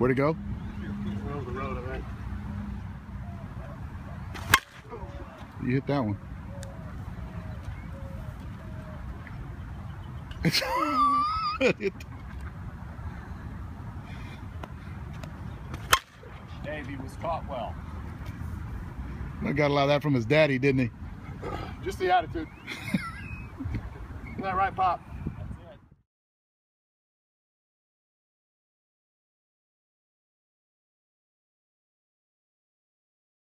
Where'd it go? You hit that one. It- Davey was caught well. I got a lot of that from his daddy, didn't he? Just the attitude. Isn't that right, Pop?